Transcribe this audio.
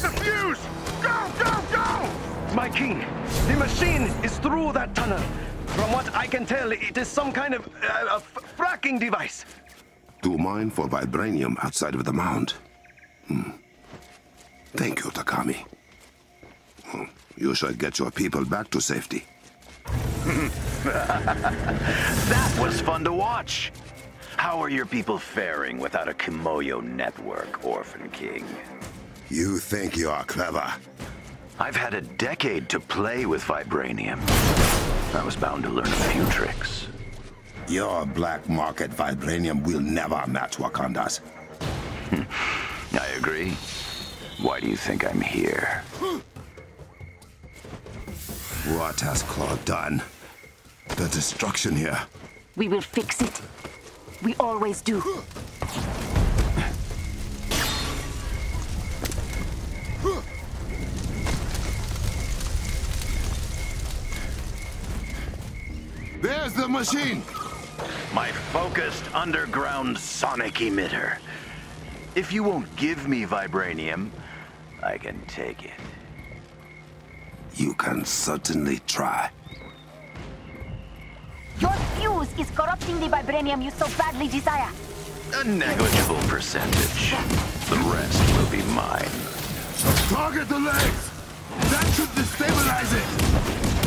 fuse! Go, go, go! My king, the machine is through that tunnel. From what I can tell, it is some kind of uh, fracking device. To mine for vibranium outside of the mound. Hmm. Thank you, Takami. Hmm. You should get your people back to safety. that was fun to watch. How are your people faring without a Kimoyo network, Orphan King? You think you are clever? I've had a decade to play with Vibranium. I was bound to learn a few tricks. Your black market Vibranium will never match Wakanda's. I agree. Why do you think I'm here? What has Klaue done? The destruction here. We will fix it. We always do. There's the machine! My focused underground sonic emitter. If you won't give me vibranium, I can take it. You can certainly try. Your fuse is corrupting the vibranium you so badly desire. A negligible percentage. The rest will be mine. Target the legs! That should destabilize it!